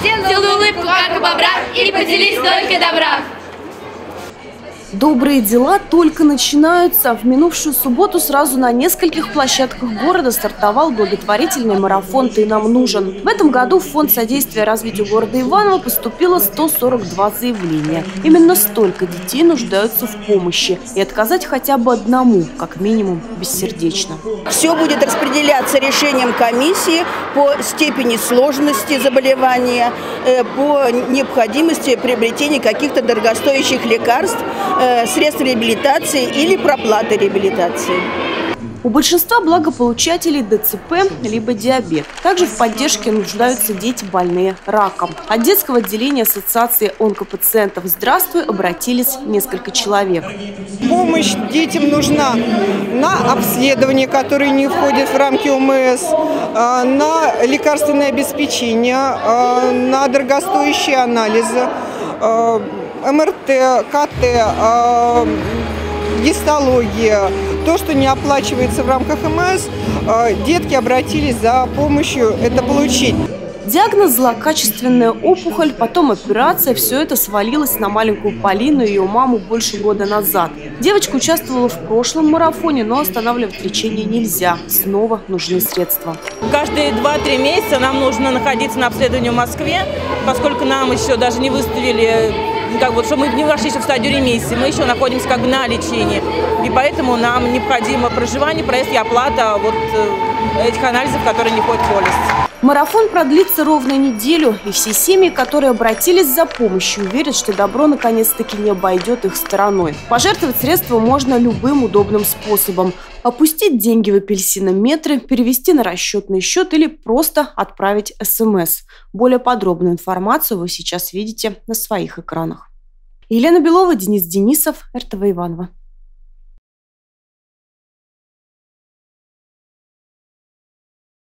Сделай улыбку, как у бобра, и поделись только добра. Добрые дела только начинаются. В минувшую субботу сразу на нескольких площадках города стартовал благотворительный марафон «Ты нам нужен». В этом году в Фонд содействия развитию города Иваново поступило 142 заявления. Именно столько детей нуждаются в помощи. И отказать хотя бы одному, как минимум, бессердечно. Все будет распределяться решением комиссии по степени сложности заболевания, э, по необходимости приобретения каких-то дорогостоящих лекарств, средств реабилитации или проплаты реабилитации. У большинства благополучателей ДЦП либо диабет. Также в поддержке нуждаются дети больные раком. От детского отделения Ассоциации онкопациентов «Здравствуй» обратились несколько человек. Помощь детям нужна на обследование, которое не входит в рамки ОМС, э, на лекарственное обеспечение, э, на дорогостоящие анализы МРТ, КТ, э, гистология, то, что не оплачивается в рамках МС, э, детки обратились за помощью это получить. Диагноз – злокачественная опухоль, потом операция. Все это свалилось на маленькую Полину и ее маму больше года назад. Девочка участвовала в прошлом марафоне, но останавливать лечение нельзя. Снова нужны средства. Каждые 2-3 месяца нам нужно находиться на обследовании в Москве, поскольку нам еще даже не выставили как бы, что мы не вошли еще в стадию ремиссии, мы еще находимся как бы на лечении. И поэтому нам необходимо проживание, проезд и оплата вот э, этих анализов, которые не входят в полис. Марафон продлится ровно неделю, и все семьи, которые обратились за помощью, верят, что добро наконец-таки не обойдет их стороной. Пожертвовать средства можно любым удобным способом. Опустить деньги в апельсинометры, перевести на расчетный счет или просто отправить СМС. Более подробную информацию вы сейчас видите на своих экранах. Елена Белова, Денис Денисов, РТВ Иванова.